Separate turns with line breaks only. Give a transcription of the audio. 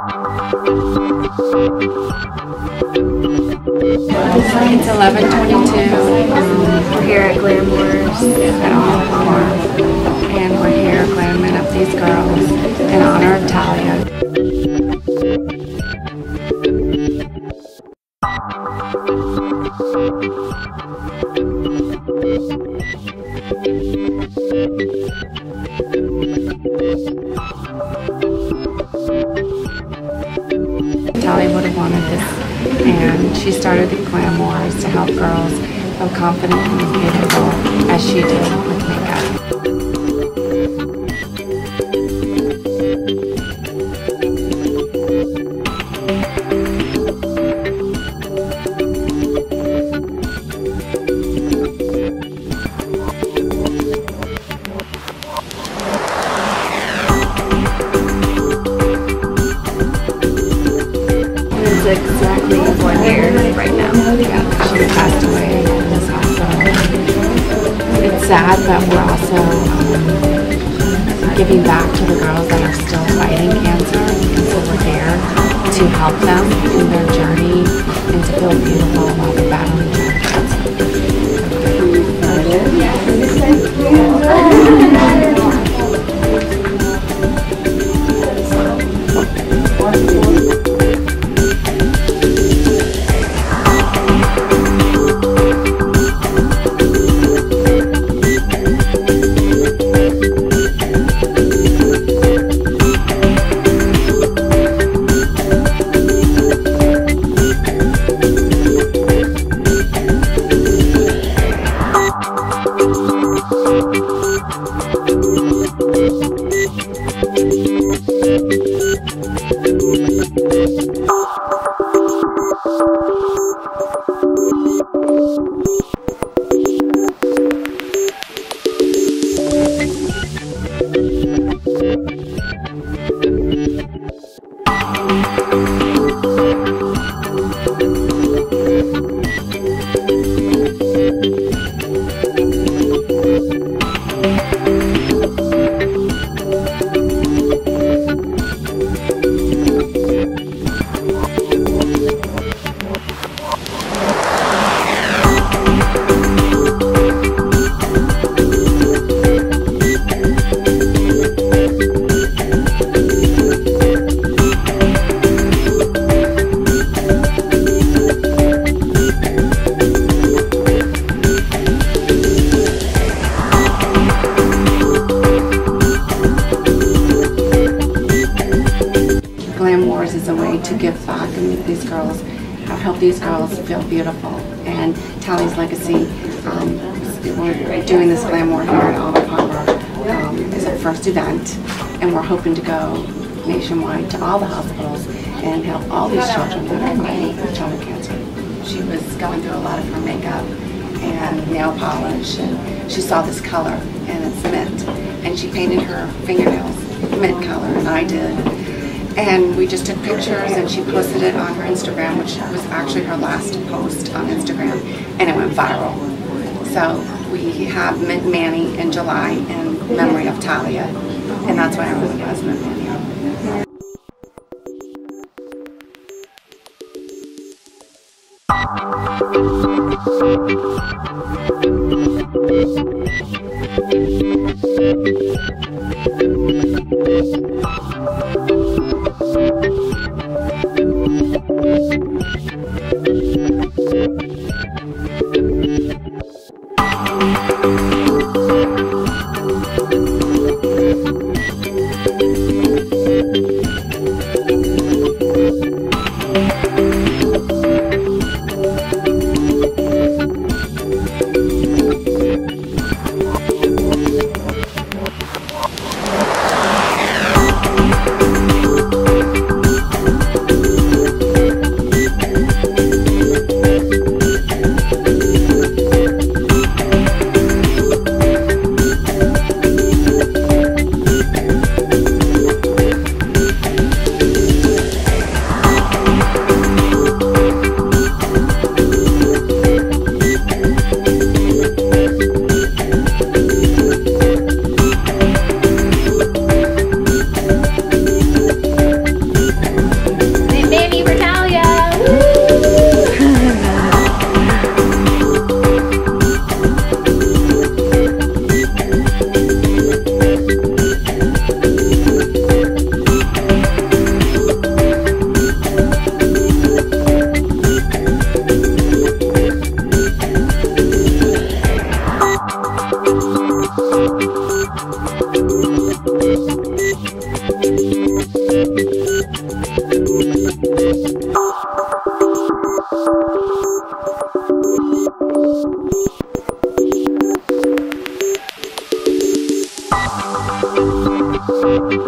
It's 11:22. We're here at Glam Wars at Arnold Palmer, and we're here glamming up these girls in honor of Talia. Would have wanted this, and she started the Glam Wars to help girls feel confident and beautiful as she did with makeup.
It's
but we're also giving back to the girls that are still fighting cancer. And so we're there to help them in their journey and to feel beautiful while they're battling cancer. to give back and make these girls, uh, help these girls feel beautiful. And Talia's Legacy, um, we're doing this glamour here at Arnold Palmer. Um, is our first event, and we're hoping to go nationwide to all the hospitals and help all these children that are fighting with childhood cancer. She was going through a lot of her makeup and nail polish, and she saw this color, and it's mint. And she painted her fingernails mint color, and I did and we just took pictures and she posted it on her Instagram, which was actually her last post on Instagram, and it went viral. So we have Mint Manny in July in memory of Talia, and that's why I remember as Mint Manny.
Thank you. Thank